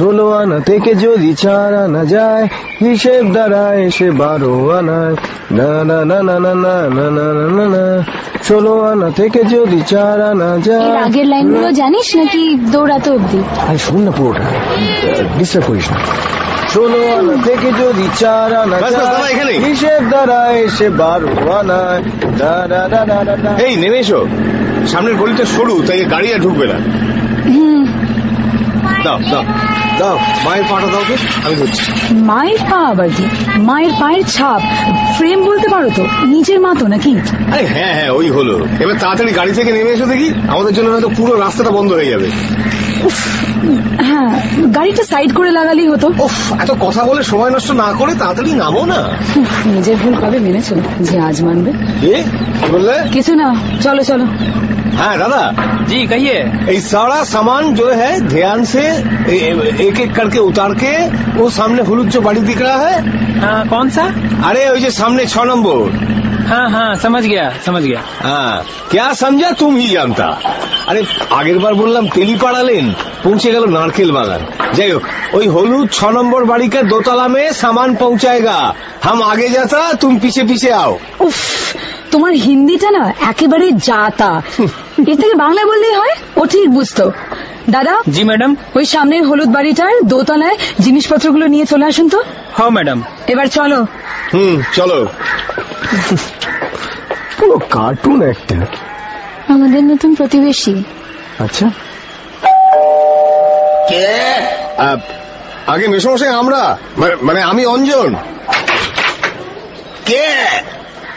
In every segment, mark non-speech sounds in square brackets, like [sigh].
ষোলো আনা থেকে যদি চার আনা যায় হিসেব দ্বারা এসে বারো আনায় না না না না না না না না না না না ষোলো আনা থেকে যদি চার আনা এর যায় আগের লাইনগুলো জানিস নাকি দৌড়াতে অব্দি আরে শোন না পুরোটা ডিস্টার্ব করিস না ষোলো আনা থেকে যদি চার আনা যায়, এখানেই। হিসেব দ্বারা এসে বারো আনায় দা দা দা। এই নেমে এসো সামনের গলিটা সরু তাই গাড়ি আর ঢুকবে না হুম দাও দাও দাও মায়ের পাটা দাও তো আমি ধরছি মায়ের পা আবার কি? মায়ের পায়ের ছাপ। ফ্রেম বলতে পারো তো? নিজের মা তো নাকি? আরে হ্যাঁ হ্যাঁ ওই হলো। এবার তাড়াতাড়ি গাড়ি থেকে নেমে এসো দেখি। আমাদের জন্য হয়তো পুরো রাস্তাটা বন্ধ হয়ে যাবে। হ্যাঁ গাড়িটা সাইড করে লাগালেই হতো। এত কথা বলে সময় নষ্ট না করে তাড়াতাড়ি নামো না। নিজের ভুল কবে মেনেছিল যে আজ মানবে। কি বললে? কিছু না চলো চলো। हाँ दादा जी कहिए। सारा सामान जो है ध्यान से एक एक करके उतार के वो सामने हलूद जो बाड़ी दिख रहा है। आ, कौन सा? अरे जो सामने छ नंबर। हाँ हाँ समझ गया समझ गया। आ, क्या समझा तुम ही जानता। अरे आगे बार बोल तेलीपाड़ा लेन पहुँचे गल नारकेल बागान। जाइ वही हलूद छ नम्बर बाड़ी का दोतला में सामान पहुँचाएगा। हम आगे जाता तुम पीछे पीछे आओ। उफ। তোমার হিন্দিটা না একেবারে জাতা। এর থেকে বাংলা বললেই হয় ও ঠিক বুঝতো। দাদা জি ম্যাডাম। ওই সামনের হলুদ বাড়িটার দোতলায় জিনিসপত্রগুলো নিয়ে চলে আসুন তো। হ্যাঁ ম্যাডাম। এবার চলো। হুম চলো। পুরো কার্টুন একটা। আমাদের নতুন প্রতিবেশী। আচ্ছা। কে? আগে মেসমশাই আমরা? মানে, মানে আমি অঞ্জন। কে?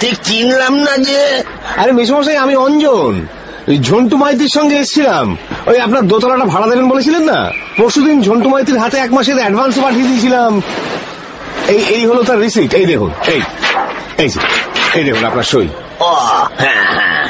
ঠিক চিনলাম না যে। আরে মেসমশাই আমি অঞ্জন। ওই ঝন্টু মাইতির সঙ্গে এসেছিলাম। ওই আপনার দোতলাটা ভাড়া দেবেন বলেছিলেন না? পরশুদিন ঝন্টু মাইতির হাতে এক মাসের অ্যাডভান্স পাঠিয়ে দিয়েছিলাম। এই এই হলো তার রিসিপ্ট এই দেখুন এই এই যে, এই দেখুন আপনার সই। ও হ্যাঁ হ্যাঁ।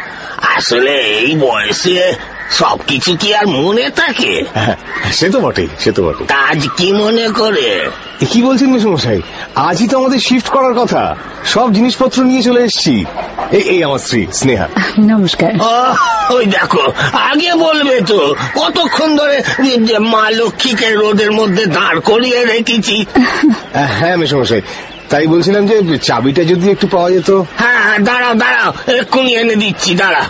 আসলে এই বয়সে সবকিছু কি আর মনে থাকে? [laughs] সে তো বটেই সে তো বটে কাজ কি মনে করে? কি বলছেন মেসমশাই আজই তো আমাদের শিফট করার কথা। সব জিনিসপত্র নিয়ে চলে এসেছি। এই এই আমার স্ত্রী স্নেহা। নমস্কার। ওই দেখো আগে বলবে তো কতক্ষণ ধরে মা লক্ষ্মীকে রোদের মধ্যে দাঁড় করিয়ে রেখেছি। হ্যাঁ মেসমশাই তাই বলছিলাম যে চাবিটা যদি একটু পাওয়া যেত। হ্যাঁ হ্যাঁ, দাঁড়াও দাঁড়াও এক্ষুনি এনে দিচ্ছি দাঁড়া।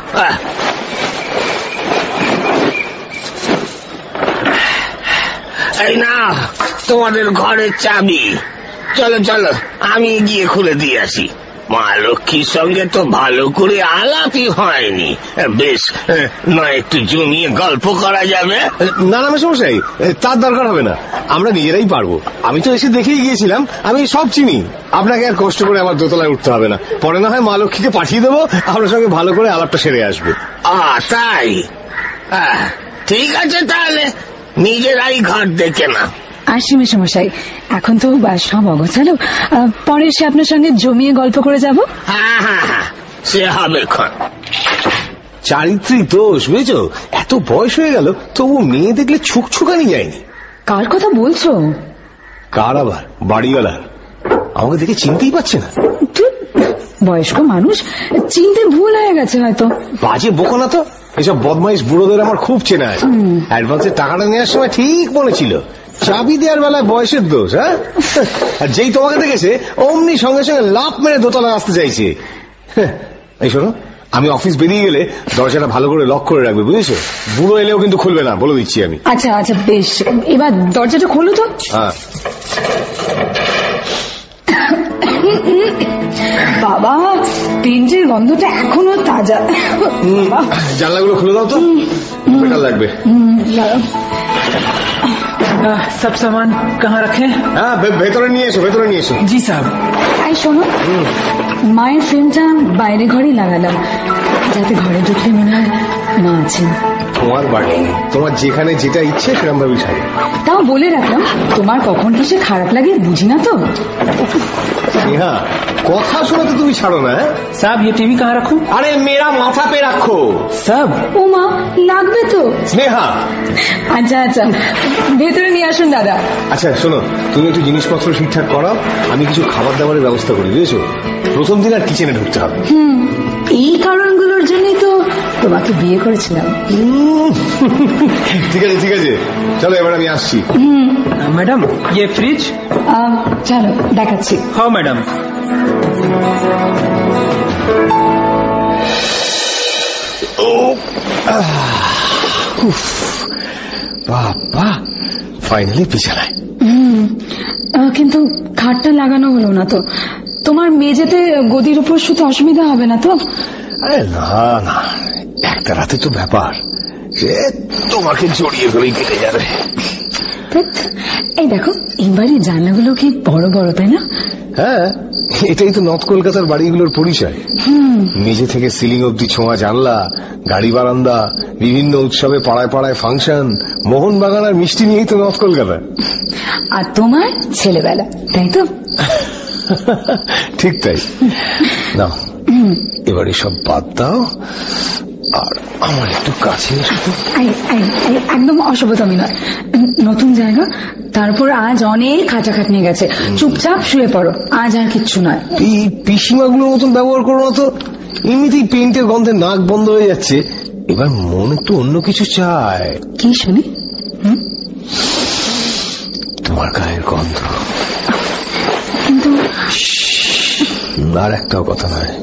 এই না। তোমাদের ঘরের চাবি। চলো চলো আমি গিয়ে খুলে দিয়ে আসি। মা লক্ষ্মীর সঙ্গে তো ভালো করে আলাপই হয়নি। বেশ নয় একটু জমিয়ে গল্প করা যাবে? না না মেসমশাই তার দরকার হবে না। আমরা নিজেরাই পারব। আমি তো এসে দেখেই গিয়েছিলাম আমি সব চিনি। আপনাকে আর কষ্ট করে আমার দোতলায় উঠতে হবে না। পরে না হয় মা লক্ষ্মীকে পাঠিয়ে দেবো আপনার সঙ্গে ভালো করে আলাপটা সেরে আসবে। আ তাই? ঠিক আছে তাহলে। নিজেরাই ঘর দেখে না। আসি মেশামশাই এখন তো সব অগোছালো। পরে সে আপনার সঙ্গে জমিয়ে গল্প করে যাব? হ্যাঁ হ্যাঁ হ্যাঁ সে হবে চারিত্রিক দোষ বুঝেছ? এত বয়স হয়ে গেল তবু মেয়ে দেখলে ছুকছুকানি যায়নি। কার কথা বলছো? কার আবার? বাড়িওয়ালা আমাকে দেখে চিনতেই পারছে না। বয়স্ক মানুষ চিনতে ভুল হয়ে গেছে হয়তো। বাজে বোকো না তো? এসব বদমাইশ বুড়োদের আমার খুব চেনা আছে। অ্যাডভান্সের টাকাটা নেওয়ার সময় ঠিক মনে ছিল চাবি দেওয়ার বেলায় বয়সের দোষ হ্যাঁ? আর যেই তোমাকে দেখেছে অমনি সঙ্গে সঙ্গে লাভ মেরে দোতলা আসতে চাইছে। হ্যাঁ, এই শোনো আমি অফিস বেরিয়ে গেলে দরজাটা ভালো করে লক করে রাখবে বুঝেছ? বুড়ো এলেও কিন্তু খুলবে না বলে দিচ্ছি আমি। আচ্ছা আচ্ছা বেশ। এবার দরজাটা খোলো তো। হ্যাঁ। বাবা পিঞ্জির গন্ধটা এখনও তাজা। জানলাগুলো খুলে দাও তো। বেকার লাগবে। সব সামান কাহা রাখে হ্যাঁ ভেতরে নিয়ে এসো ভেতরে নিয়ে এসো জি সাহেব আই শোনো মায়ের ফ্রেমটা বাইরে ঘরেই লাগালাম যাতে ঘরে ঢুকলে মনে হয় মা আছেন তোমার বাড়ি তোমার যেখানে যেটা ইচ্ছে সেরকম ভাবে সারি তাও বলে রাখলাম তোমার কখন কিসে খারাপ লাগে বুঝি না তো স্নেহা কথা শুনে তো তুমি ছাড়ো না সাব ইয়ে টিভি কাহা রাখো আরে মেরা মাথা পে রাখো সব ও মা লাগবে তো স্নেহা আচ্ছা আচ্ছা ভেতরে নিয়ে আসুন দাদা। আচ্ছা শোনো তুমি একটু জিনিসপত্র ঠিকঠাক করাও আমি কিছু খাবার দাবারের ব্যবস্থা করি বুঝেছ? প্রথম দিন আর কিচেনে ঢুকতে হবে। এই কারণগুলোর জন্যই তো তোমাকে বিয়ে করেছিলাম। ঠিক আছে ঠিক আছে। চলো এবার আমি আসছি। ম্যাডাম ইয়ে ফ্রিজ চলো দেখাচ্ছি। হ্যাঁ ম্যাডাম। ও উফ। বাবা ফাইনালি বিছানায়। কিন্তু খাটটা লাগানো হলো না তো। তোমার মেঝেতে গদির উপর শুতে অসুবিধা হবে না তো? আরে না না একটা রাতে তো ব্যাপার। সে তোমাকে জড়িয়ে ধরেই কেটে যাবে। এই দেখো এই বাড়ির জানলাগুলো কি বড় বড় তাই না? হ্যাঁ এটাই তো নর্থ কলকাতার বাড়িগুলোর পরিচয়। নিজে থেকে সিলিং অব্দি ছোঁয়া জানলা গাড়ি বারান্দা বিভিন্ন উৎসবে পাড়ায় পাড়ায় ফাংশন মোহনবাগান আর মিষ্টি নিয়েই তো নর্থ কলকাতা। আর তোমার ছেলেবেলা তাই তো? ঠিক তাই। [laughs] না এবার সব বাদ দাও। আর আমার একটু কাছে তো। একদম অসভ্যতমি নয়। নতুন জায়গা তারপর আজ অনেক খাটাখাটনি গেছে। চুপচাপ শুয়ে পড়ো আজ আর কিচ্ছু নয়। এই পিসিমাগুলোর মতন ব্যবহার করো তো। এমনিতেই পেন্টের গন্ধে নাক বন্ধ হয়ে যাচ্ছে। এবার মন একটু অন্য কিছু চায়। কি শুনি? তোমার গায়ের গন্ধ। কিন্তু আর একটাও কথা নয়।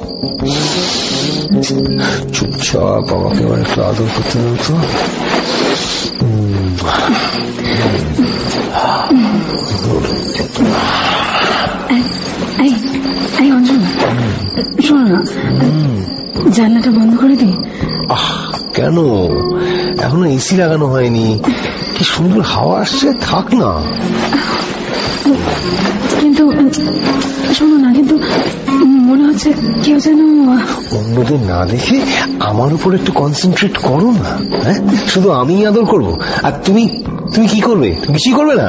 চুপচাপ আমাকে এবার একটু আদর করতে শোনো না জানলাটা বন্ধ করে দি কেন এখনও এসি লাগানো হয়নি কি সুন্দর হাওয়া আসছে থাক না শোনো না কিন্তু মনে হচ্ছে কেউ যেন অন্যদের না দেখে আমার উপর একটু কনসেন্ট্রেট করো না হ্যাঁ? শুধু আমি আদর করব। আর তুমি তুমি কি করবে? তুমি কিছুই করবে না?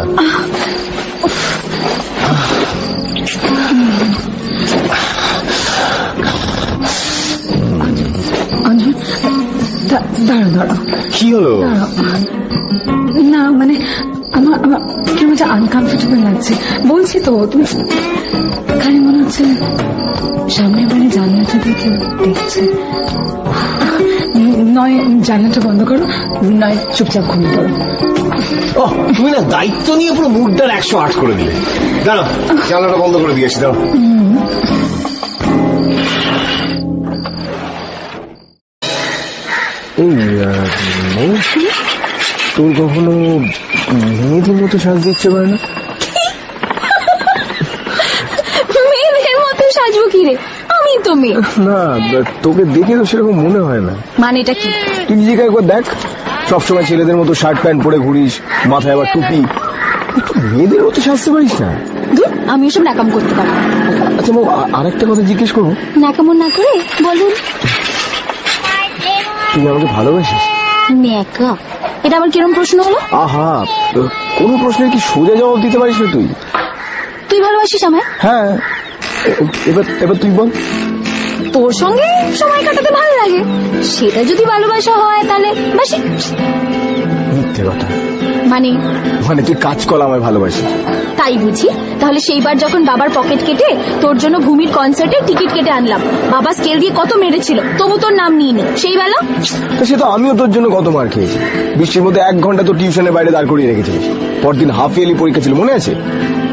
অঞ্জন দা- দাঁড়াও দাঁড়াও। কি হলো? না মানে আমার আমার কেমন একটা আনকমফোর্টেবল লাগছে? বলছি তো তুমি খালি মনে হচ্ছে সামনের বাড়ি জানলাটা দিয়ে কেউ দেখছে? নয় জানলাটা বন্ধ করো নয় চুপচাপ ঘুমিয়ে পড়ো। ও তুমি না দায়িত্ব নিয়ে পুরো মুডটার একশো আট করে দিলে। দাঁড়াও জানলাটা বন্ধ করে দিয়েছি দাও এই তোর কখনো মেয়েদের মতো সাজতে ইচ্ছে করে না। মেয়েদের মতো সাজবো কি রে? আমি তো মেয়ে। না তোকে দেখে তো সেরকম মনে হয় না। মানে এটা কি? তুই নিজেকে একবার দেখ। সবসময় ছেলেদের মতো শার্ট প্যান্ট পরে ঘুরিস মাথায় আবার টুপি। একটু মেয়েদের মতো সাজতে পারিস না। আমি এসব করতে পারি। আচ্ছা মৌ আ- আরেকটা কথা জিজ্ঞেস করব। ন্যাকামো না করে বলুন। তুই আমাকে ভালোবাসিস? ন্যাকা এটা আবার কিরম প্রশ্ন হলো? আহা কোনো প্রশ্নের কি সোজা জবাব দিতে পারিস না তুই? তুই ভালোবাসিস আমায়? হ্যাঁ। এবার এবার তুই বল। তোর সঙ্গে সময় কাটাতে ভালো লাগে। সেটা যদি ভালোবাসা হয় তাহলে বাসি। মিথ্যে কথা। মানে? মানে তুই কাজ কল আমায় ভালোবাসিস তাই বুঝি? তাহলে সেইবার যখন বাবার পকেট কেটে তোর জন্য ভূমির কনসার্টে টিকিট কেটে আনলাম, বাবা স্কেল দিয়ে কত মেরেছিল, তবু তোর নাম নিয়ে নি সেই বেলা? সে তো আমিও তোর জন্য কত মার খেয়েছি। বৃষ্টির মধ্যে এক ঘণ্টা তো টিউশনের বাইরে দাঁড় করিয়ে রেখেছিলিস। পরদিন হাফ ইয়ারলি পরীক্ষা ছিল, মনে আছে?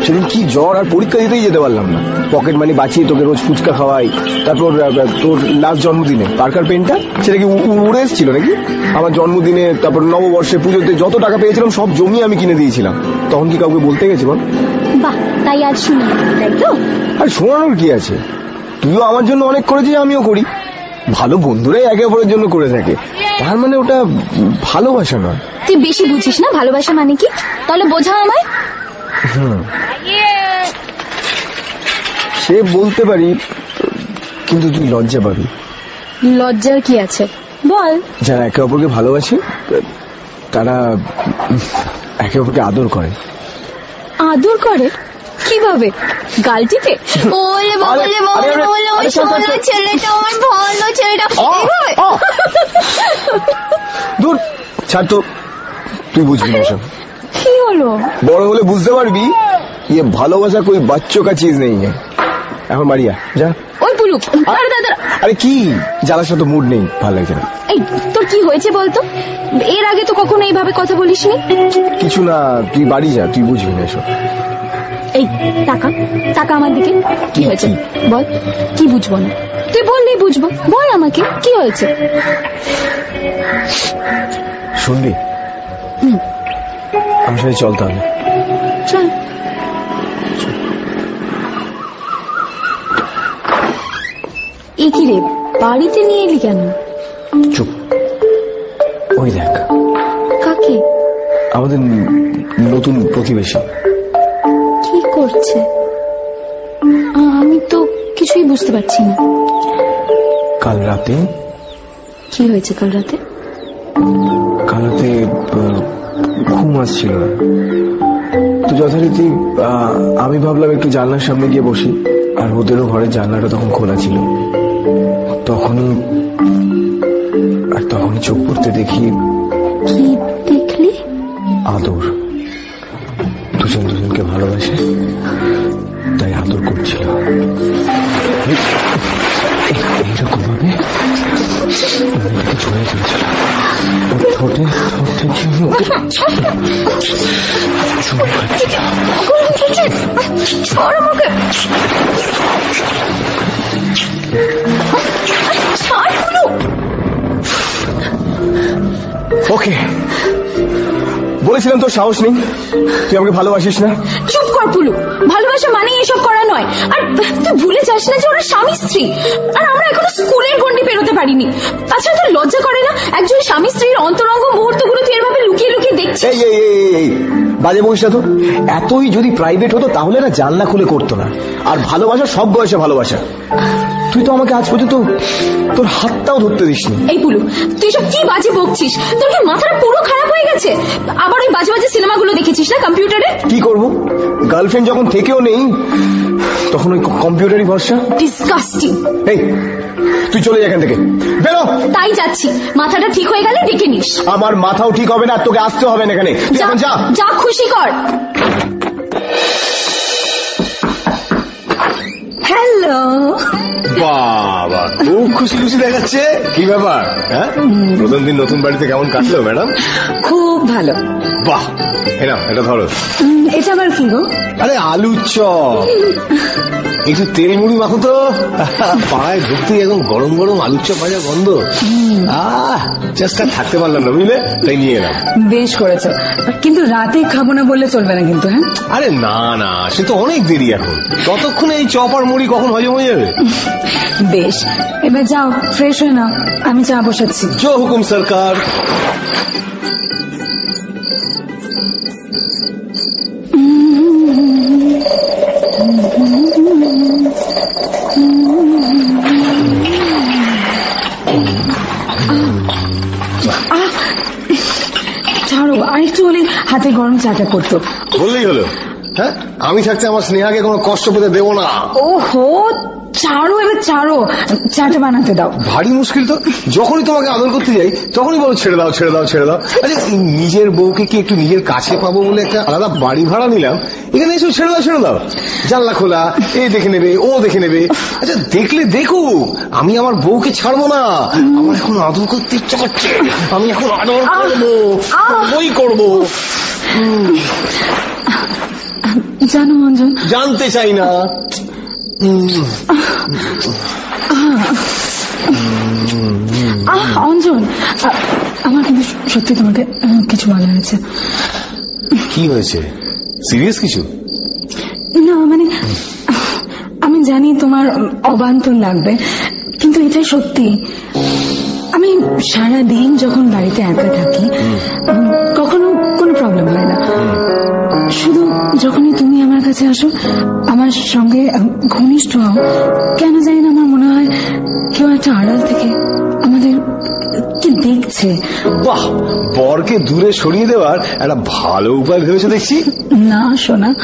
সেদিন কি জ্বর আর পরীক্ষা দিতেই যেতে পারলাম না। পকেট মানি বাঁচিয়ে তোকে রোজ ফুচকা খাওয়াই, তারপর তোর লাস্ট জন্মদিনে পার্কার পেনটা সেটা কি উড়ে এসেছিল নাকি? আমার জন্মদিনে, তারপর নববর্ষে পুজোতে যত টাকা পেয়েছিলাম, সব জমি আমি কিনে দিয়েছিলাম। তখন কি কাউকে বলতে গেছি বল? বাহ তাই আজ শুনি তাই তো? আর শোনানোর কি আছে? তুইও আমার জন্য অনেক করেছিস আমিও করি। ভালো বন্ধুরাই একে অপরের জন্য করে থাকে। তার মানে ওটা ভালোবাসা নয়। তুই বেশি বুঝিস না ভালোবাসা মানে কি? তাহলে বোঝা আমায়। সে বলতে পারি কিন্তু তুই লজ্জা পাবি। লজ্জার কি আছে? বল। যারা একে অপরকে ভালোবাসে তারা একে অপরকে আদর করে। আদর করে? কীভাবে? গালটিতে? বলে বলে বলে ওই সোনা ছেলেটা আমার ভালো ছেলেটা। দূর ছাড় তো। তুই বুঝবি না সব কি হলো? বড় হলে বুঝতে পারবি ইয়ে ভালোবাসা কই বাচ্চো কা চিজ নেই। এখন মারিয়া যা। পুলু আরে দাদা আরে কি? জ্বালার সাথে মুড নেই ভালো লাগছে না। এই তোর কি হয়েছে বলতো? এর আগে তো কখনো এইভাবে কথা বলিসনি? কিছু না তুই বাড়ি যা তুই বুঝবি না এসব। এই টাকা টাকা আমার দিকে। কি হয়েছে? বল কি বুঝব না? তুই বললেই বুঝব। বল আমাকে কি হয়েছে? শুনবি। আমার সাথে চল তাহলে। চল। এ কি রে বাড়িতে নিয়ে এলি কেন? চুপ। ওই দেখ। কাকে? আমাদের নতুন প্রতিবেশী। কি করছে? আমি তো কিছুই বুঝতে পারছি না। কাল রাতে? কি হয়েছে কাল রাতে? কাল রাতে ঘুম আসছিল। তো যথারীতি আমি ভাবলাম একটু জানলার সামনে গিয়ে বসি। আর ওদেরও ঘরের জানলাটা তখন খোলা ছিল। তখনই আর তখনই চোখ পড়তে দেখি কি দেখলি? আদর। দুজন দুজনকে ভালোবাসে তাই আদর করছিল। এই- এই- এইরকম ভাবে মেয়েটাকে জড়িয়ে ফেলছিল ওর ঠোঁটে ঠোঁট থেকে ওকে চুমু খাচ্ছিল ওকে। বলেছিলাম তোর সাহস নেই। তুই আমাকে ভালোবাসিস না। চুপ কর পুলু। ভালোবাসা মানে এসব করা নয়। আর তুই ভুলে যাস না যে ওরা স্বামী স্ত্রী। আর আমরা এখনও স্কুলের গন্ডি পেরোতে পারিনি। তাছাড়া তোর লজ্জা করে না? একজন স্বামী স্ত্রীর অন্তরঙ্গ মুহূর্তগুলো তুই এভাবে লুকিয়ে লুকিয়ে দেখছিস? এই এই। বাজে বলিস না তো? এতই যদি প্রাইভেট হতো তাহলে না জানলা খুলে করতো না। আর ভালোবাসা সব বয়সে ভালোবাসা। তুই তো আমাকে আজ পর্যন্ত তোর হাতটাও ধরতে দিসনি। এই পুলু তুই সব কি বাজে বকছিস? তোর কি মাথাটা পুরো খারাপ হয়ে গেছে? আবার ওই বাজে বাজে সিনেমাগুলো দেখেছিস না কম্পিউটারে? কি করব? গার্লফ্রেন্ড যখন থেকেও নেই তখন ওই কম্পিউটারই ভরসা। ডিসকাস্টিং এই তুই চলে যা এখান থেকে। বেরো। তাই যাচ্ছি। মাথাটা ঠিক হয়ে গেলে ডেকে নিস। আমার মাথাও ঠিক হবে না আর তোকে আসতে হবে না এখানে। তুই এখন যা। যা খুশি কর। হ্যালো বাবা খুব খুশি খুশি দেখাচ্ছে। কি ব্যাপার? হ্যাঁ? প্রথম দিন নতুন বাড়িতে কেমন কাটলো ম্যাডাম? খুব ভালো। বাহ এনাম এটা ধরো। এটা আবার কি গো? আরে আলু চপ। একটু তেল মুড়ি মাখো তো। পাড়ায় ঢুকতে এখন গরম গরম আলুর চপ ভাজা গন্ধ। আহ আর থাকতে পারলাম না বুঝলে? তাই নিয়ে এলাম। বেশ করেছ। কিন্তু রাতে খাব না বললে চলবে না কিন্তু হ্যাঁ? আরে না না সে তো অনেক দেরি এখন। ততক্ষণে এই চপ আর মুড়ি কখন হজম হয়ে যাবে? বেশ এবার যাও ফ্রেশ হয়ে নাও আমি চা বসাচ্ছি। জো হুকুম সরকার। ছাড়ো আর একটু হলে হাতে গরম চাটা করতো। বললেই হলো। হ্যাঁ? আমি থাকতে আমার স্নেহাকে কোনো কষ্ট পেতে দেবো না। ওহো ছাড়ো এবার ছাড়ো চাটা বানাতে দাও। ভারী মুশকিল তো। যখনই তোমাকে আদর করতে যাই তখনই বলো ছেড়ে দাও ছেড়ে দাও ছেড়ে দাও। আচ্ছা নিজের বউকে কি একটু নিজের কাছে পাবো বলে একটা আলাদা বাড়ি ভাড়া নিলাম? এখানে এসে ছেড়ে দাও ছেড়ে দাও। জানলা খোলা এ দেখে নেবে ও দেখে নেবে। আচ্ছা দেখলে দেখো আমি আমার বউকে ছাড়বো না। আমার এখন আদর করতে ইচ্ছা করছে আমি এখন আদর করব বই করব। জানো অঞ্জন? জানতে চাই না। আহ অঞ্জন আমার কিন্তু সত্যি তোমাকে কিছু বলার আছে। কি হয়েছে? সিরিয়াস কিছু? না মানে আমি জানি তোমার অবান্তর লাগবে কিন্তু এটাই সত্যি। আমি সারা দিন যখন বাড়িতে একা থাকি কখনো কোনো প্রবলেম হয় না। শুধু যখনই তুমি আমার কাছে আসো আমার সঙ্গে ঘনিষ্ঠ হও। কেন জানি না আমার মনে হয় কেউ একটা আড়াল থেকে আমাদের কি দেখছে। বাহ বরকে দূরে সরিয়ে দেওয়ার একটা ভালো উপায় ভেবেছে দেখছি? না শোনা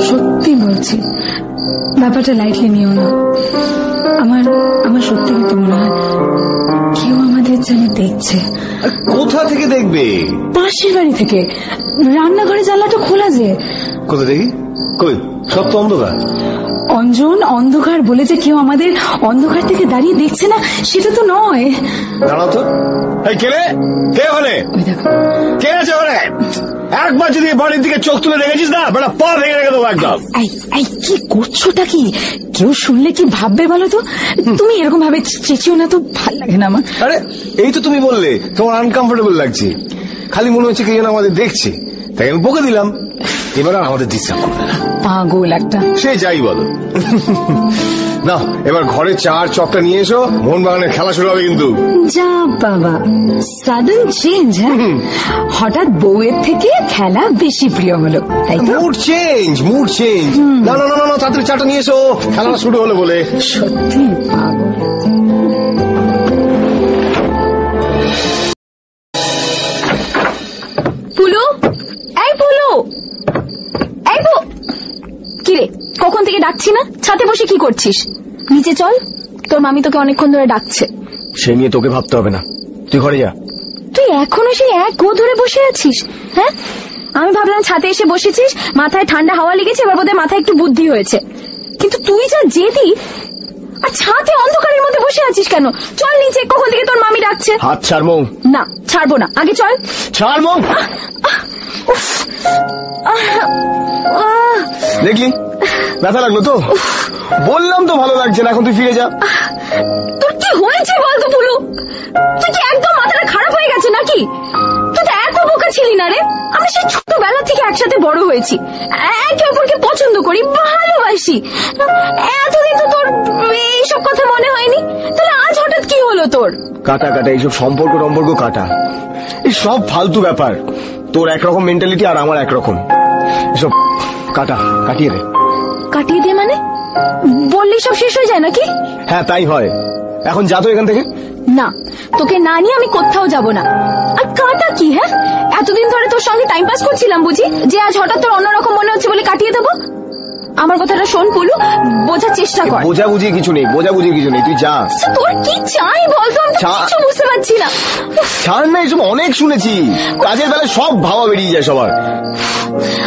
সত্যি বলছি ব্যাপারটা লাইটলি নিও না। আমার আমার সত্যি কিন্তু মনে হয় কেউ আমাদের যেন দেখছে। কোথা থেকে দেখবে? পাশের বাড়ি থেকে। রান্নাঘরে জানলাটা খোলা যে। কোথা দেখি? কই? সব তো অন্ধকার। অঞ্জন অন্ধকার বলে যে কেউ আমাদের অন্ধকার থেকে দাঁড়িয়ে দেখছে না সেটা তো নয়। দাঁড়াও তো। এই কে রে? কে ওখানে? কে আছে ওখানে? একবার যদি বাড়ির দিকে চোখ তুলে রেখেছিস না বেটা পা ভেঙে রেখে দেবো একদম। এই কি করছোটা কি? কেউ শুনলে কি ভাববে বলো তো? তুমি এরকম ভাবে চেঁচিও না তো ভালো লাগে না আমার। আরে এই তো তুমি বললে তোমার আনকমফোর্টেবল লাগছে। খালি মনে হচ্ছে কে যেন আমাদের দেখছে। তাই আমি বকে দিলাম। এবার আমাদের ডিস্টার্ব করবে না। পাগল একটা। সে যাই বলো। না এবার ঘরে চার চকটা নিয়ে এসো মোহনবাগানের খেলা শুরু হবে কিন্তু। যা বাবা সাডেন চেঞ্জ হ্যাঁ? হঠাৎ বউয়ের থেকে খেলা বেশি প্রিয় হলো তাই তো? মুড চেঞ্জ মুড চেঞ্জ না না না না, না তাড়াতাড়ি চাটা নিয়ে এসো খেলা শুরু হলো বলে। সত্যি পাগল। ডাকছি না? ছাদে বসে কি করছিস? নিচে চল। তোর মামি তোকে অনেকক্ষণ ধরে ডাকছে। সে নিয়ে তোকে ভাবতে হবে না। তুই ঘরে যা। তুই এখনও সেই এক গো ধরে বসে আছিস হ্যাঁ? আমি ভাবলাম ছাতে এসে বসেছিস মাথায় ঠান্ডা হাওয়া লেগেছে এবার বোধহয় মাথায় একটু বুদ্ধি হয়েছে। কিন্তু তুই যা জেদি আর ছাদে অন্ধকারের মধ্যে বসে আছিস কেন? চল নিচে কখন থেকে তোর মামি ডাকছে? হাত ছাড় মৌ না ছাড়বো না। আগে চল। ছাড় মৌ দেখলি? ব্যথা লাগল তো? বললাম তো ভালো লাগছে না এখন তুই ফিরে যা। তোর কি হয়েছে বলতো পুলু? তুই কি একদম মাথাটা খারাপ হয়ে গেছে নাকি? তুই তো এত বোকা ছিলি না রে? আমরা সেই ছোটবেলা থেকে একসাথে বড় হয়েছি। একে অপরকে পছন্দ করি ভালোবাসি এতদিন তো তোর এইসব কথা মনে হয়নি? তাহলে আজ হঠাৎ কি হলো তোর? কাটা কাটা এইসব সম্পর্ক সম্পর্ক কাটা। এই সব ফালতু ব্যাপার। তোর একরকম মেন্টালিটি আর আমার একরকম। এসব কাটা কাটিয়ে দে। কাটিয়ে দিয়ে মানে? বললি সব শেষ হয়ে যায় নাকি? হ্যাঁ তাই হয়। এখন যা তো এখান থেকে। না তোকে না নিয়ে আমি কোথাও যাব না। আর কাটা কি হ্যাঁ? এতদিন ধরে তোর সঙ্গে টাইম পাস করছিলাম বুঝি যে আজ হঠাৎ তোর অন্যরকম মনে হচ্ছে বলে কাটিয়ে দেবো? আমার কথাটা শোন পুলু। বোঝার চেষ্টা কর। বোঝা বুঝি কিছু নেই বোঝা বুঝি কিছু নেই তুই যা। তোর কি চাই বলতো আমি তো কিছু বুঝতে পারছি না। ছাড় না এসব অনেক শুনেছি। কাজের বেলায় সব ভাবা বেরিয়ে যায় সবার।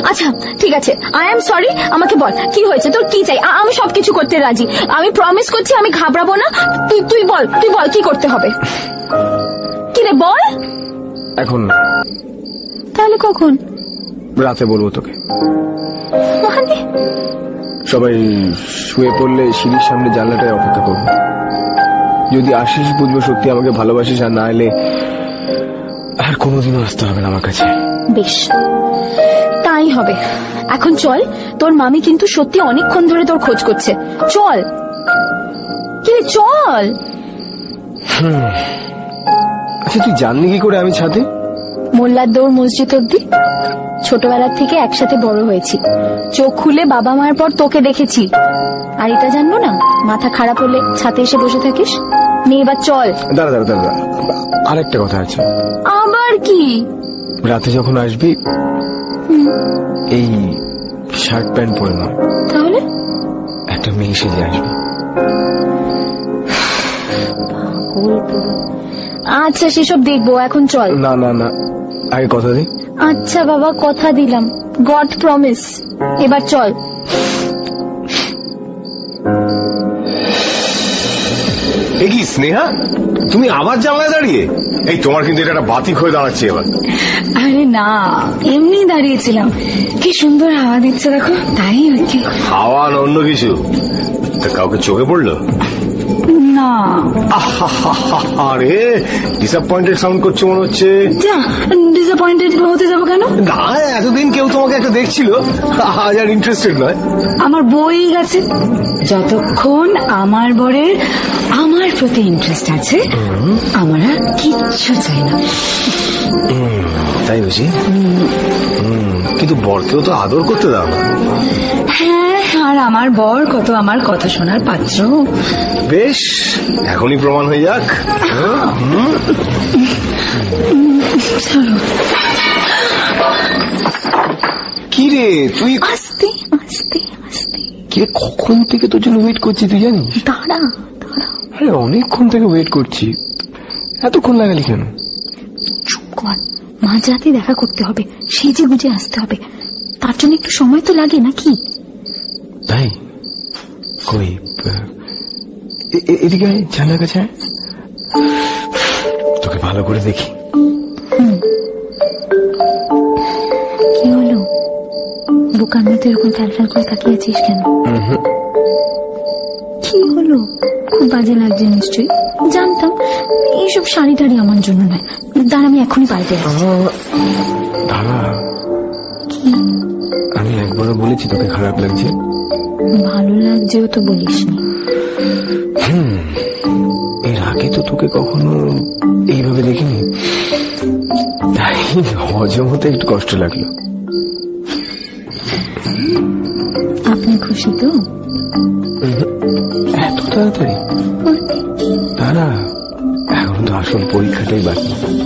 আচ্ছা ঠিক আছে। আই এম সরি আমাকে বল কি হয়েছে? তোর কি চাই? আমি সবকিছু করতে রাজি। আমি প্রমিস করছি আমি ঘাবড়াবো না। তুই তুই বল তুই বল কি করতে হবে? কি রে বল। এখন তাহলে কখন? রাতে বলব তোকে। মানে সবাই শুয়ে পড়লে সিঁড়ির সামনে জানলাটায় অপেক্ষা করব যদি আসিস বুঝব সত্যি আমাকে ভালোবাসিস আর না এলে আর কোনোদিনও আসতে হবে না আমার কাছে। বেশ তাই হবে। এখন চল তোর মামি কিন্তু সত্যি অনেকক্ষণ ধরে তোর খোঁজ করছে। চল। কি চল। আচ্ছা তুই জানলি কি করে আমি ছাদে? মোল্লার দৌড় মসজিদ অব্দি ছোটবেলার থেকে একসাথে বড় হয়েছি। চোখ খুলে বাবা মার পর তোকে দেখেছি। আর এটা জানব না? মাথা খারাপ হলে ছাতে এসে বসে থাকিস? নে এবার চল। দাঁড়া দাঁড়া দাঁড়া দাঁড়া। আরেকটা কথা আছে। আবার কি? রাতে যখন আসবি এই শার্ট প্যান্ট পরে নয় তাহলে? একটা মেয়ে সেজে আসবি। আচ্ছা সেসব দেখব। এখন চল। না না না। আগে কথা দিই? আচ্ছা বাবা কথা দিলাম। God promise. এবার চল। এ কি স্নেহা? তুমি আবার জানলায় দাঁড়িয়ে? এই তোমার কিন্তু এটা একটা বাতিক হয়ে দাঁড়াচ্ছে এবার। আরে না এমনি দাঁড়িয়েছিলাম। কি সুন্দর হাওয়া দিচ্ছে দেখো তাই আর কি। হাওয়া না অন্য কিছু? তা কাউকে চোখে পড়ল? না আরে ডিসঅ্যাপয়েন্টেড সাউন্ড করছে মনে হচ্ছে। ডিসঅ্যাপয়েন্টেড হতে যাব কেন? না এতদিন কেউ তোমাকে একটা দেখছিল আজ আর ইন্টারেস্টেড নয়। আমার বই গেছে। যতক্ষণ আমার বরের আমার প্রতি ইন্টারেস্ট আছে আমার আর কিচ্ছু চাই না। তাই বুঝি? কিন্তু বরকেও তো আদর করতে দাও। না হ্যাঁ আর আমার বর কত আমার কথা শোনার পাত্র। বেশ এখনই প্রমাণ হয়ে যাক? চলো। কি রে তুই আস্তে আস্তে আস্তে। কি কখন থেকে তোর জন্য ওয়েট করছি তুই জানিস? দাঁড়া দাঁড়া। আরে অনেকক্ষণ থেকে ওয়েট করছি। এতক্ষণ লাগালি কেন? চুপ কর। দেখা করতে হবে সেজে গুজে আসতে হবে। তার জন্য একটু সময় তো লাগে নাকি? তাই? কই এদিকে জানলার কাছে তোকে ভালো করে দেখি। কি হলো? বোকার মতো এরকম ফ্যাল ফ্যাল করে তাকিয়ে আছিস কেন? কি হলো? খুব বাজে লাগছে নিশ্চয়ই। জানতাম এইসব শাড়ি টাড়ি আমার জন্য নয়। দাঁড়া আমি এখনই পাল্টে দাঁড়া। আমি একবারও বলেছি তোকে খারাপ লাগছে। ভালো লাগছেও তো বলিসনি। হুম। এর আগে তো তোকে কখনো এইভাবে দেখিনি। তাই হজম হতে একটু কষ্ট লাগল। আপনি খুশি তো? এত তাড়াতাড়ি? তারা এখন তো আসল পরীক্ষাটাই বাকি।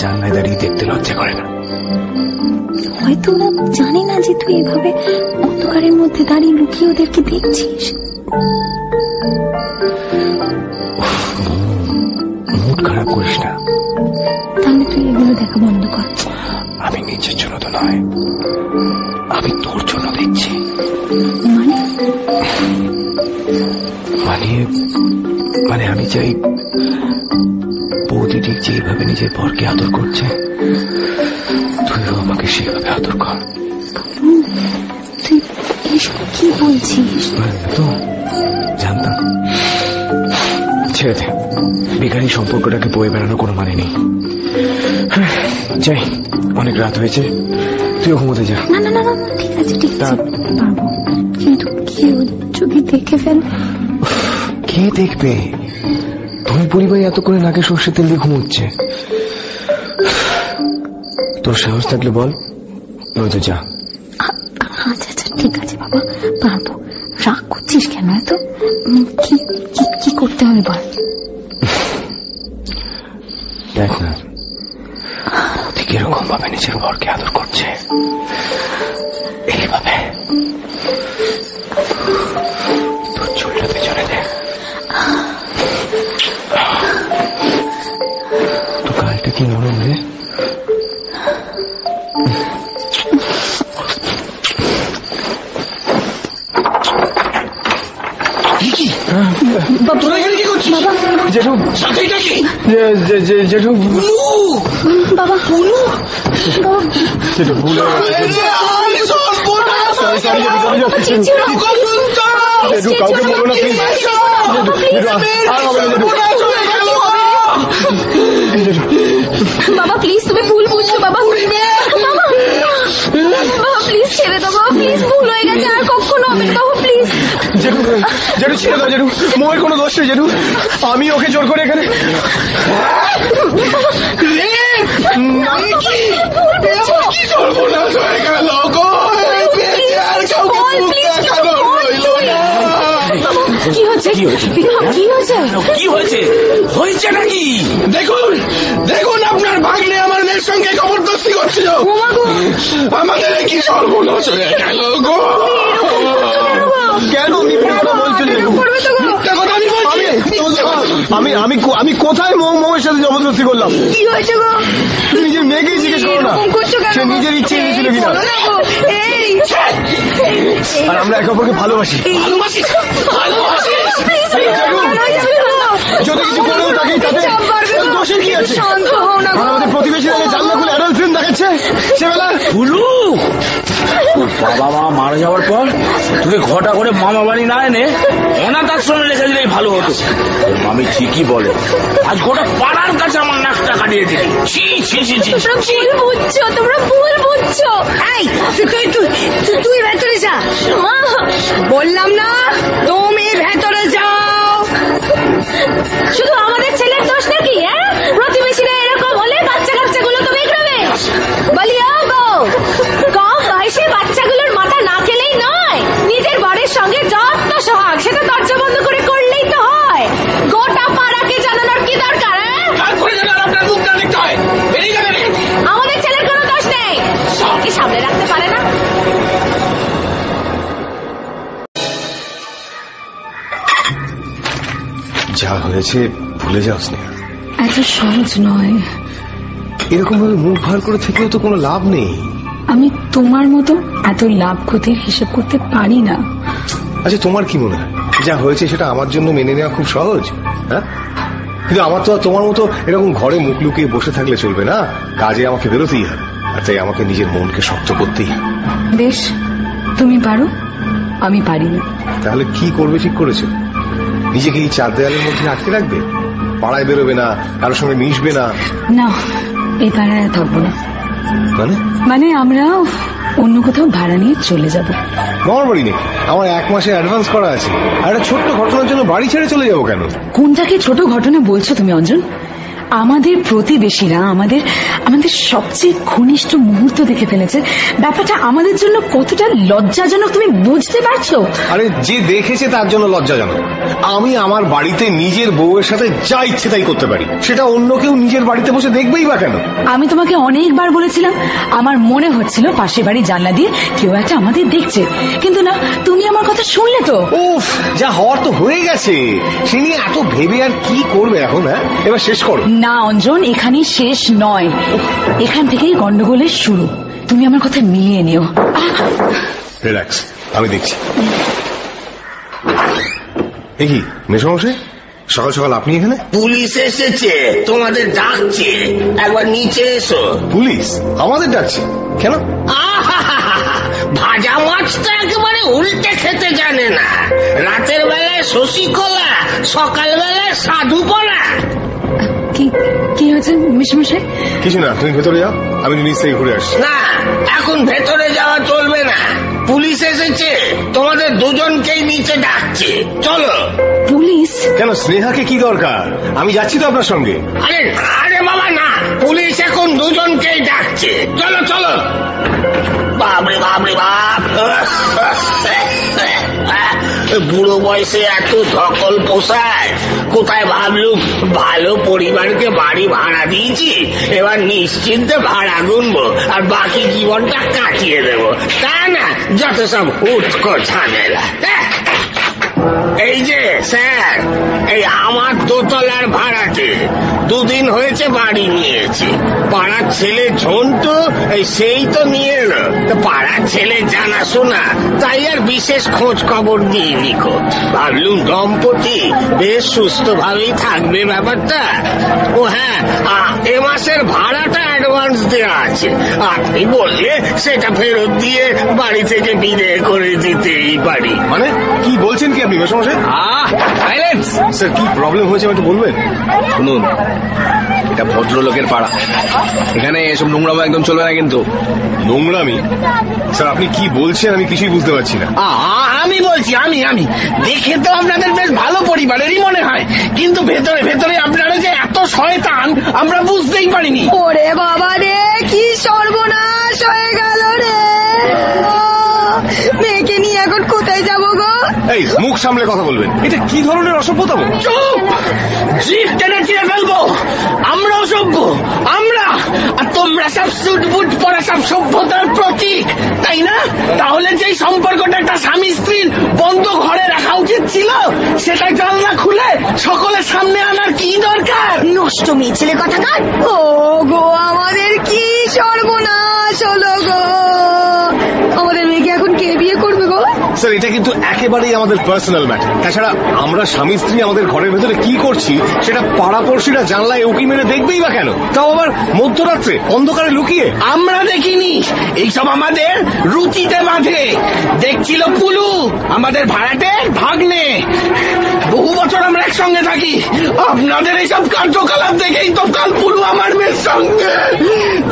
জানলায় দাঁড়িয়ে দেখতে লজ্জা করে না। হয়তো ওরা জানে না যে তুই এভাবে অন্ধকারের মধ্যে দাঁড়িয়ে লুকিয়ে ওদেরকে দেখছিস। মুড খারাপ করিস না। তাহলে তুই এগুলো দেখা বন্ধ কর। আমি নিজের জন্য তো নয় আমি তোর জন্য দেখছি। মানে? মানে মানে আমি চাই যেভাবে নিজের পরকে আদর করছে তুইও আমাকে সেভাবে আদর কর। তুই এসব কি বলছিস? তো জানতাম। ছেড়ে দে বেকারি সম্পর্কটাকে বয়ে বেড়ানো কোনো মানে নেই। হ্যাঁ, যাই অনেক রাত হয়েছে তুইও ঘুমোতে যা। না না না না ঠিক আছে ঠিক আছে কিন্তু কেউ যদি দেখে ফেলে? কে দেখবে? এত করে নাকে সর্ষে তেল দিয়ে ঘুমোচ্ছে। তোর সাহস থাকলে বল নয়তো যা। আচ্ছা আচ্ছা ঠিক আছে বাবা পারব। রাগ করছিস কেন এত? কি করতে হবে বল? দেখ না ঠিক এরকম ভাবে নিজের বরকে আদর করছে। এইভাবে। তোর চুলটা পেছনে দেখ তো গালটা কি নরম রে তোরা এখানে কি করছিস জেঠু সাথে কি যে- যে- যে- বাবা জেঠু ভুল হয়ে গেছে। Sorry, sorry, জেঠু, কাউকে বলো না প্লিজ জেঠু জেঠু আর হবে না জেঠু জেঠু বাবা প্লিজ তুমি ভুল বুঝছ বাবা। বাবা বাবা প্লিজ ছেড়ে দাও বাবা প্লিজ ভুল হয়ে গেছে আর কখনো হবে না বাবা প্লিজ জেঠু জেঠু ছেড়ে দাও জেঠু। মোয়ের কোনো দোষ নেই জেঠু। আমি ওকে জোর করে এখানে কি হচ্ছে কি হচ্ছে? কি হয়েছে? কি হয়েছে? হয়েছে? নাকি দেখুন দেখুন আপনার ভাগ্নে আমার মেয়ের সঙ্গে জবরদস্তি করছিল। আমাদের কি সর্বনাশ হয়ে গেল গো? কেন মিথ্যে কথা বলছো জেঠু মিথ্যা কথা আমি বলছি মিথ্যা কথা। আমি আমি আমি কোথায় মৌ মৌয়ের সাথে জবরদস্তি করলাম? কি হয়েছে গো? তুমি নিজের মেয়েকেই জিজ্ঞেস করো না। সে নিজের ইচ্ছে এই, এসেছিল কিনা? আর আমরা একে অপরকে ভালোবাসি। ভালোবাসি? যদি কিছু করেও থাকি তাতে দোষের কি আছে? শান্ত হও না আর গো আমাদের প্রতিবেশী জানলা খুলে অ্যাডাল্ট ফিল্ম দেখাচ্ছে সেবেলা ভুলু বাবা মা মারা যাওয়ার পর তোকে ঘটা করে মামা বাড়ি না এনে অনাথ আশ্রমে রেখে দিলেই ভালো হতো। আমি ঠিকই বলে আজ গোটা পাড়ার কাছে আমার নাকটা কাটিয়ে দিলি। ছি ছি ছি ছি তোমরা ভুল বুঝছ তোমরা ভুল বুঝছ। এই তুই তুই তুই তুই তুই ভেতরে যা। মা বললাম না তুমি ভেতরে যাও। শুধু আমাদের ছেলের দোষ নাকি? হয়েছে ভুলে যাও স্নেহা এত সহজ নয়। এরকম ভাবে মুখ ভার করে থেকেও তো কোনো লাভ নেই। আমি তোমার মতো এত লাভ ক্ষতির হিসেব করতে পারি না। আচ্ছা তোমার কি মনে হয়? যা হয়েছে সেটা আমার জন্য মেনে নেওয়া খুব সহজ হ্যাঁ? কিন্তু আমার তো তোমার মতো এরকম ঘরে মুখ লুকিয়ে বসে থাকলে চলবে না। কাজে আমাকে বেরোতেই হবে আর তাই আমাকে নিজের মনকে শক্ত করতেই বেশ তুমি পারো আমি পারি না তাহলে কি করবে ঠিক করেছ? নিজেকে এই চার দেয়ালের মধ্যে আটকে রাখবে? পাড়ায় বেরোবে না কারোর সঙ্গে মিশবে না। না এই পাড়ায় থাকব না। মানে? মানে আমরা অন্য কোথাও ভাড়া নিয়ে চলে যাব। আমার বাড়ি নেই। আমার এক মাসে অ্যাডভান্স করা আছে। আর একটা ছোট্ট ঘটনার জন্য বাড়ি ছেড়ে চলে যাব কেন? কোনটাকে ছোট ঘটনা বলছো তুমি অঞ্জন? আমাদের প্রতিবেশীরা আমাদের আমাদের সবচেয়ে ঘনিষ্ঠ মুহূর্ত দেখে ফেলেছে। ব্যাপারটা আমাদের জন্য কতটা লজ্জাজনক তুমি বুঝতে পারছ? আরে যে দেখেছে তার জন্য লজ্জাজনক। আমি আমার বাড়িতে নিজের বউয়ের সাথে যা ইচ্ছে তাই করতে পারি। সেটা অন্য কেউ নিজের বাড়িতে বসে দেখবেই বা কেন? আমি তোমাকে অনেকবার বলেছিলাম আমার মনে হচ্ছিল পাশের বাড়ি জানলা দিয়ে কেউ একটা আমাদের দেখছে। কিন্তু না তুমি আমার কথা শুনলে তো। উফ যা হওয়ার তো হয়ে গেছে। সে নিয়ে এত ভেবে আর কি করবে এখন হ্যাঁ? এবার শেষ করো। না অঞ্জন এখানে শেষ নয়। এখান থেকেই গন্ডগোলের শুরু। তুমি আমার কথা মিলিয়ে নিও। রিল্যাক্স আমি দেখছি। দেখি মেসমশাই? সকাল সকাল আপনি এখানে? পুলিশ এসেছে তোমাদের ডাকছে। একবার নিচে এসো। পুলিশ? আমাদের ডাকছে? কেন? ভাজা মাছটা একেবারে উল্টে খেতে জানে না। রাতের বেলায় শশিকলা সকাল বেলায় সাধুপনা কি কি হয়েছে মিশমশাই? কিছু না তুমি ভেতরে যাও আমি নিচ থেকে ঘুরে আসছি। না এখন ভেতরে যাওয়া চলবে না। পুলিশ এসেছে তোমাদের দুজনকেই নিচে ডাকছে। চলো। পুলিশ? কেন স্নেহাকে কি দরকার? আমি যাচ্ছি তো আপনার সঙ্গে। আরে আরে বাবা না পুলিশ এখন দুজনকেই ডাকছে। চলো চলো। বাপরে বাপরে বাপ। বুড়ো বয়সে এত ধকল পোষায়? কোথায় ভাবলুম, ভালো পরিবারকে বাড়ি ভাড়া দিয়েছি, এবার নিশ্চিন্তে ভাড়া গুনবো, আর বাকি জীবনটা কাটিয়ে দেবো। তা না, যত সব উৎকো ঝামেলা। হ্যাঁ। এই যে, স্যার, এই আমার দোতলার ভাড়াটে দুদিন হয়েছে বাড়ি নিয়েছি। পাড়ার ছেলে ঝন্টু এই সেই তো নিয়ে এলো তো পাড়ার ছেলে জানাশোনা তাই আর বিশেষ খোঁজ খবর দিয়ে লিখো ভাবলুম দম্পতি বেশ সুস্থ ভাবেই থাকবে ব্যাপারটা। ও হ্যাঁ এ মাসের ভাড়াটা অ্যাডভান্স দেওয়া আছে। আপনি বললে সেটা ফেরত দিয়ে বাড়ি থেকে বিদায় করে দিতেই পারি মানে? কি বলছেন কি আপনি মেসমশাই? আহ সাইলেন্স স্যার কি প্রবলেম হয়েছে আমাকে বলবেন? শুনুন। এটা ভদ্রলোকের পাড়া। এখানে এসব নোংরামো একদম চলবে না কিন্তু। নোংরামি? স্যার আপনি কি বলছেন? আমি কিছুই বুঝতে পারছি না। আমি বলছি আমি আমি। দেখে তো আপনাদের বেশ ভালো পরিবারেরই মনে হয়। কিন্তু ভেতরে ভেতরে আপনারা যে এত শয়তান আমরা বুঝতেই পারিনি। ওরে বাবা রে কি সর্বনাশ হয়ে গেল রে ও, মেয়েকে নিয়ে এখন কোথায় যাব গো এই মুখ সামলে কথা বলবেন। এটা কি ধরনের অসভ্যতা চুপ! জিভ টেনে ছিঁড়ে ফেলব। আমরা অসভ্য আমরা! আর তোমরা সব সুট বুট পরা সব সভ্যতার প্রতীক তাই না? তাহলে যে সম্পর্কটা একটা স্বামী স্ত্রীর বন্ধ ঘরে রাখা উচিত ছিল সেটা জানলা খুলে সকলের সামনে আনার কি দরকার? নষ্ট মেয়ে ছেলে কথা কার? ও গো আমাদের কি সর্বনাশ হলো গো? আমাদের মেয়েকে এখন কে বিয়ে করবে? স্যার এটা কিন্তু একেবারেই আমাদের পার্সোনাল ম্যাটার তাছাড়া আমরা স্বামী স্ত্রী আমাদের ঘরের ভেতরে কি করছি, সেটা পাড়াপড়শিরা জানলায় উকি মেরে দেখবেই বা কেন? তাও আবার মধ্যরাত্রে অন্ধকারে লুকিয়ে। আমরা দেখিনি। এইসব আমাদের রুচিতে বাঁধে। দেখছিল পুলু আমাদের ভাড়াটে ভাগ্নে। বহু বছর আমরা একসঙ্গে থাকি। আপনাদের এইসব কার্যকলাপ দেখেই তো কাল পুরো আমার মেয়ের সঙ্গে।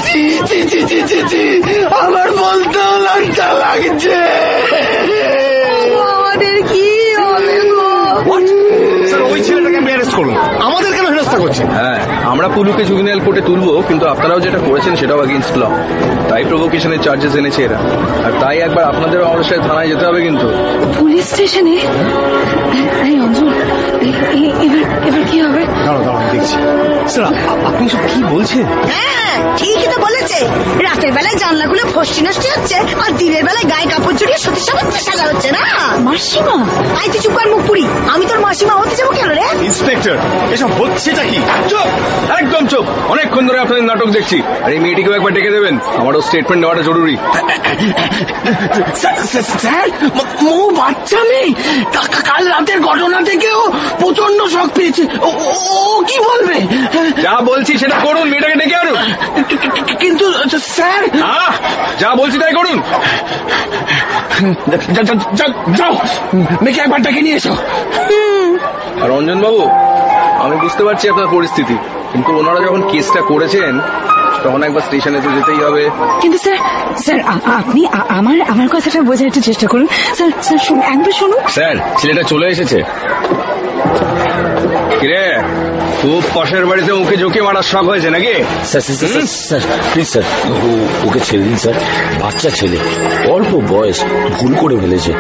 চি। আমার বলতেও লজ্জা লাগছে। আমাদের কি হবে ওই ছেলেটাকে অ্যারেস্ট করুন আমাদের কেন হেনস্থা করছে হ্যাঁ। আমরা পুলুকে জুবিনাল কোর্টে তুলবো কিন্তু আপনারাও যেটা করেছেন সেটাও এগেনস্ট ল তাই প্রভোকেশনের চার্জেস এনেছে এরা। আর তাই একবার আপনাদেরও আমাদের সাথে থানায় যেতে হবে কিন্তু। পুলিশ স্টেশনে? এই অঞ্জল এ- এ- এবার এবার কি হবে? দাঁড়াও দাঁড়াও আমি দেখছি। স্যার আপনি সব কি বলছেন? হ্যাঁ ঠিকই তো বলেছে। রাতের বেলায় জানলাগুলো ফষ্টি নষ্টি হচ্ছে আর দিনের বেলায় গায়ে কাপড় জড়িয়ে সতী সাজাচ্ছে সাজা হচ্ছে না। মাসিমা? আই তুই চুপ কর মুখ পুরি আমি তোর মাসিমা হতে যাব কেন রে? ইন্সপেক্টর এসব হচ্ছেটা কি? চুপ! একদম চুপ। অনেকক্ষণ ধরে আপনাদের নাটক দেখছি। আর এই মেয়েটিকেও একবার ডেকে দেবেন। আমারও স্টেটমেন্ট নেওয়াটা জরুরি। স্যার- ম- বাচ্চা কা- কাল রাতের ঘটনা থেকেও প্রচণ্ড শখ পেয়েছে। ও ও- ও কি বলবে? যা বলছি সেটা করুন মেয়েটাকে ডেকে কি- কিন্তু স্যার। যা বলছি তাই করুন। যাও। মেয়েকে একবার ডেকে নিয়ে এসো। আর রঞ্জন বাবু আমি বুঝতে পারছি আপনার পরিস্থিতি কিন্তু ওনারা যখন কেসটা করেছেন তখন একবার স্টেশনে তো যেতেই হবে। কিন্তু স্যার স্যার আপনি আমার আমার কথাটা বোঝার একটু চেষ্টা করুন। স্যার স্যার শুনুন একবার শুনুন। স্যার ছেলেটা চলে এসেছে। কিরে? খুব পাশের বাড়িতে ওকে ঝুঁকে মারার শখ হয়েছে নাকি? স্যার স্যার, প্লিজ স্যার ও- ওকে ছেড়ে দিন স্যার। বাচ্চা ছেলে অল্প বয়স ভুল করে ফেলেছে।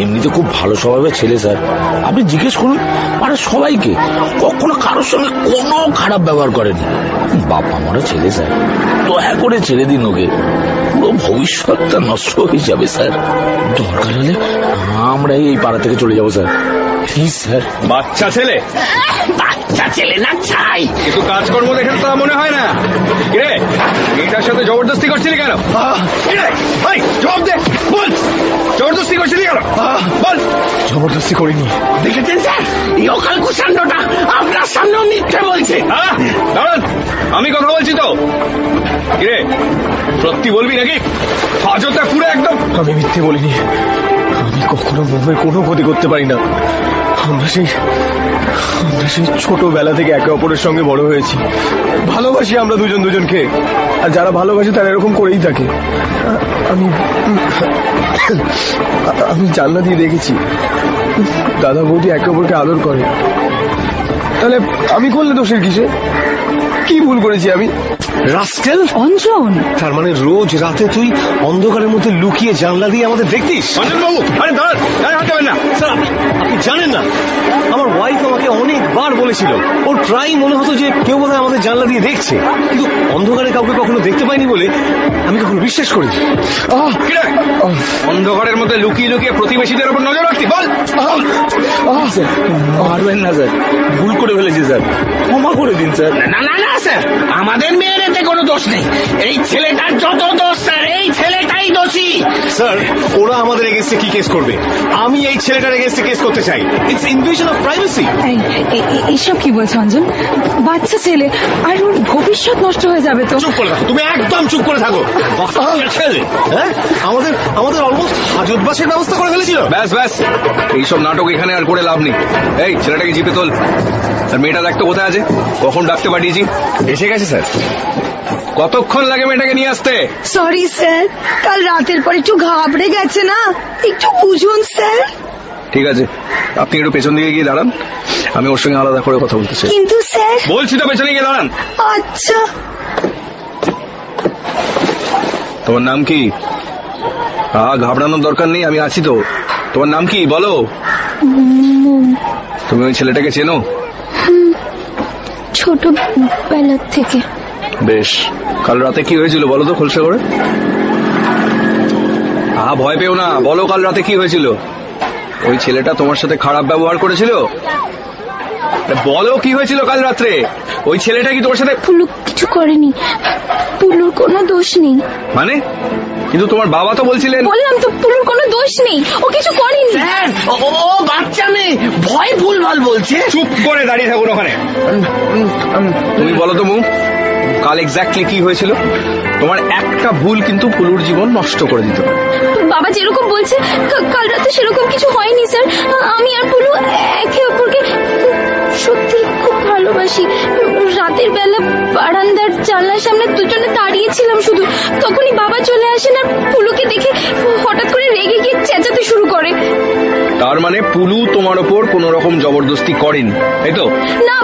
এমনিতে খুব ভালো স্বভাবের ছেলে স্যার। আপনি জিজ্ঞেস করুন মানে সবাইকে কখনো কারোর সঙ্গে কোনো খারাপ ব্যবহার করেনি? বাবা আমারও ছেলে স্যার। দয়া করে ছেড়ে দিন ওকে। ভবিষ্যৎটা নষ্ট হয়ে যাবে স্যার। দরকার হলে আমরা এই পাড়া থেকে চলে যাব স্যার। Please sir. বাচ্চা ছেলে? বাচ্চা ছেলে না চাই কিন্তু কাজকর্ম দেখে তো মনে হয় না? কিরে মেয়েটার সাথে জবরদস্তি করছিলি কেন? জবাব দে বল। জবরদস্তি করছিলি কেন? বল। জবরদস্তি করিনি। দেখেছেন স্যার? এই অকাল কুষাণ্ডটা আপনার সামনেও মিথ্যে বলছে। দাঁড়ান আমি কথা বলছি তো। কিরে সত্যি বলবি নাকি? হাজতটা পুরো একদম আমি মিথ্যে বলিনি। আমি কখনো বউয়ের কোনো ক্ষতি করতে পারি না। আমরা সেই আমরা সেই ছোটবেলা থেকে একে অপরের সঙ্গে বড় হয়েছি। ভালোবাসি আমরা দুজন দুজনকে। আর যারা ভালোবাসে তারা এরকম করেই থাকে। আমি আমি জানলা দিয়ে দেখেছি। দাদা বৌদি একে অপরকে আদর করে। তাহলে আমি করলে দোষের কিসে? কি ভুল করেছি আমি? রাস্কেল? অঞ্জন। তার মানে রোজ রাতে তুই অন্ধকারের মধ্যে লুকিয়ে জানলা দিয়ে আমাদের দেখতিস? অঞ্জন বাবু আরে দাঁড়ান গায়ে হাত দেবেন না। স্যার আপনি আপনি জানেন না আমার ওয়াইফ আমাকে অনেকবার বলেছিল ওর প্রায় মনে হতো যে কেউ বোধহয় আমাদের জানলা দিয়ে দেখছে। কিন্তু অন্ধকারে কাউকে কখনো দেখতে পাইনি বলে আমি কখনো বিশ্বাস করি অন্ধকারের মধ্যে লুকিয়ে লুকিয়ে প্রতিবেশীদের উপর নজর রাখতি বল। না স্যার। ভুল করে ফেলেছি স্যার। ক্ষমা করে দিন স্যার। না না না স্যার। আমাদের মেয়ের এতে কোনো দোষ নেই। এই ছেলেটার যত দোষ স্যার এই ছেলেটাই দোষী। স্যার ওরা আমাদের এগেনস্টে কি কেস করবে? আমি এই ছেলেটার এগেনস্টে কেস করতে চাই। ইটস ইনভেশন অফ প্রাইভেসি এইসব কি বলছো অঞ্জন? বাচ্চা ছেলে আর ওর ভবিষ্যৎ নষ্ট হয়ে যাবে তো? চুপ করে থাকো তুমি একদম চুপ করে থাকো। ছেলে হ্যাঁ? আমাদের আমাদের অলমোস্ট হাজতবাসের ব্যবস্থা করে ফেলেছিল। ব্যাস ব্যাস। এইসব নাটক এখানে আর করে লাভ নেই। এই ছেলেটাকে জিপে তোল। আর মেয়েটা দেখতো কোথায় আছে। কখন ডাকতে পাঠিয়েছি। এসে গেছে স্যার। কতক্ষণ লাগে মেয়েটাকে নিয়ে আসতে? সরি স্যার কাল রাতের পর একটু ঘাবড়ে গেছে না? একটু বুঝুন স্যার ঠিক আছে। আপনি একটু পেছন দিকে গিয়ে দাঁড়ান। আমি ওর সঙ্গে আলাদা করে কথা বলতে চাই কিন্তু স্যার বলছি তো পেছনে গিয়ে দাঁড়ান। আচ্ছা। তোমার নাম কি? হ্যাঁ ঘাবড়ানোর দরকার নেই আমি আছি তো। তোমার নাম কি? বলো। তুমি ওই ছেলেটাকে চেনো? ছোটবেলার থেকে। বেশ। কাল রাতে কি হয়েছিল বলো তো খোলসা করে? আহা ভয় পেও না। বলো কাল রাতে কি হয়েছিল? ওই ছেলেটা তোমার সাথে খারাপ ব্যবহার করেছিল? বলো কি হয়েছিল কাল রাত্রে? ওই ছেলেটা কি তোমার সাথে পুলু কিছু করেনি। পুলুর কোনো দোষ নেই। মানে? কিন্তু তোমার বাবা তো বলছিলেন বললাম তো পুলুর কোনো দোষ নেই। ও কিছু করেনি। স্যার ও ও বাচ্চা মেয়ে। ভয় ভুলভাল বলছে। চুপ করে দাঁড়িয়ে থাকুন ওখানে। তুমি বলো তো মু। কাল এক্স্যাক্টলি কি হয়েছিল? তোমার একটা ভুল কিন্তু পুলুর জীবন নষ্ট করে দিত। বাবা যেরকম বলছে কাল রাতে সেরকম কিছু হয়নি স্যার। আমি আর পুলু একে অপরকে সত্যি খুব ভালোবাসি। রাতের বেলা বারান্দার জানলার সামনে দুজনে দাঁড়িয়েছিলাম শুধু। তখনই বাবা চলে আসেন আর পুলুকে দেখে হঠাৎ করে রেগে গিয়ে চেঁচাতে শুরু করে। তার মানে পুলু তোমার ওপর কোন রকম জবরদস্তি করেনি তাই তো? না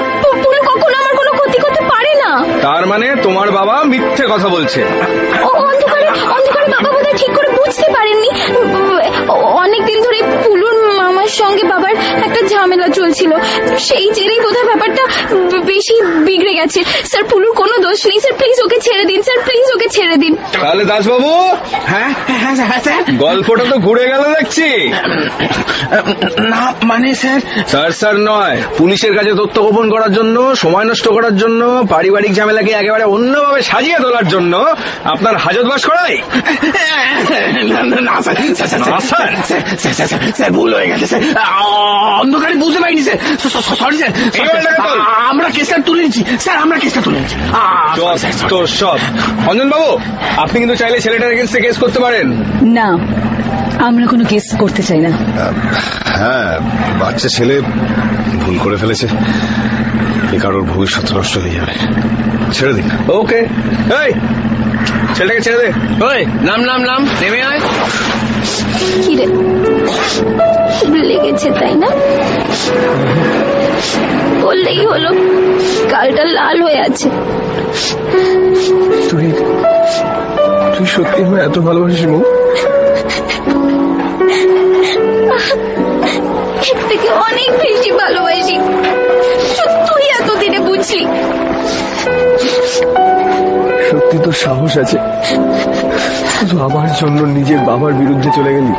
পুলু কখনো আমার কোনো পারে না। তার মানে তোমার বাবা মিথ্যে কথা বলছে। ও অন্ধকারে অন্ধকারে বাবা বোধহয় ঠিক করে বুঝতে পারেননি। অনেকদিন ধরে পুলুর সঙ্গে বাবার একটা ঝামেলা চলছিল। সেই জেরেই বোধহয় ব্যাপারটা বেশি বিগড়ে গেছে। স্যার পুলুর কোনো দোষ নেই। স্যার প্লিজ ওকে ছেড়ে দিন। স্যার প্লিজ ওকে ছেড়ে দিন। তাহলে দাসবাবু? হ্যাঁ হ্যাঁ হ্যাঁ স্যার গল্পটা তো ঘুরে গেল দেখছি। না মানে স্যার। স্যার স্যার নয়। পুলিশের কাছে তথ্য গোপন করার জন্য সময় নষ্ট করার জন্য পারিবারিক ঝামেলাকে একেবারে অন্যভাবে সাজিয়ে তোলার জন্য আপনার হাজতবাস করাই? না, স্যার, ভুল হয়ে গেছে স্যার অন্ধকারে বুঝতে পারিনি স্যার। Sorry sir. আমরা কেসটা তুলে নিচ্ছি। স্যার আমরা কেসটা তুলে নিচ্ছি। সব। অঞ্জন বাবু আপনি কিন্তু চাইলে ছেলেটার এগেন্স্টে কেস করতে পারেন। না আমরা কোনো কেস করতে চাই না। হ্যাঁ বাচ্চা ছেলে ভুল করে ফেলেছে। এ কারোর ভবিষ্যৎ নষ্ট হয়ে যাবে। ছেড়ে দিন। ওকে। এই ছেলেটাকে ছেড়ে দে। ওই নাম নাম নাম নেমে আয়। কি রে? লেগেছে তাই না? বললেই হলো গালটা লাল হয়ে আছে। তুই তুই সত্যি এত ভালোবাসিস মু এর থেকে অনেক বেশি ভালোবাসি। তুই এতদিনে বুঝলি। সত্যি তোর সাহস আছে। শুধু আমার জন্য নিজের বাবার বিরুদ্ধে চলে গেলি।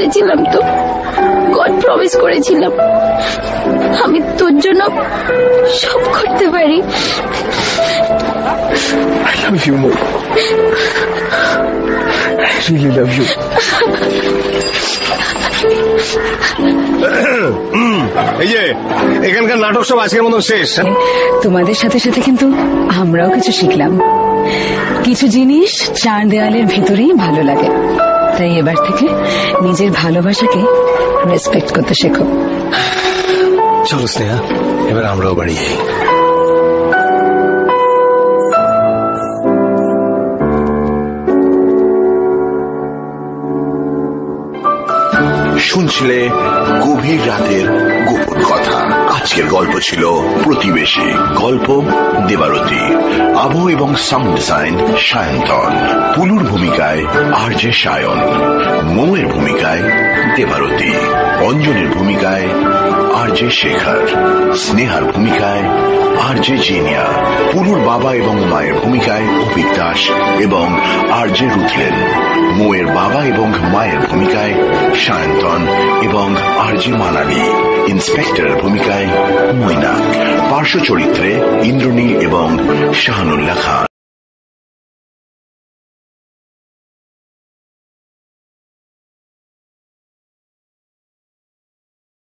বলেছিলাম তো। গড প্রমিস করেছিলাম। আমি তোর জন্য সব করতে পারি। আই লাভ ইউ মো রিয়েলি লাভ ইউ এই যে এখানকার নাটক সব আজকের মতো শেষ। তোমাদের সাথে সাথে কিন্তু আমরাও কিছু শিখলাম। কিছু জিনিস চার দেওয়ালের ভিতরেই ভালো লাগে। তাই এবার থেকে নিজের ভালোবাসাকে রেসপেক্ট করতে শেখো। চলো স্নেহা, এবার আমরাও বাড়ি যাই। শুনছিলে গভীর রাতের গোপন কথা? আজকের গল্প ছিল প্রতিবেশী, গল্প দেবারতী। আবু এবং সাউন্ড ডিজাইন সায়ন্তন। পুলুর ভূমিকায় আর সায়ন। মৌয়ের ভূমিকায় দেবারতী। অঞ্জনের ভূমিকায় আর জে শেখর। স্নেহার ভূমিকায় আর জে জিনিয়া। পুলুর বাবা এবং মায়ের ভূমিকায় অভিক দাস এবং আর জে রুথলেন। মৌয়ের বাবা এবং মায়ের ভূমিকায় সায়ন্তন এবং আর জে মানালি ইন্সপেক্টরের ভূমিকায় মৈনাক। পার্শ্ব চরিত্রে ইন্দ্রনীল এবং শাহানুল্লাহ খান।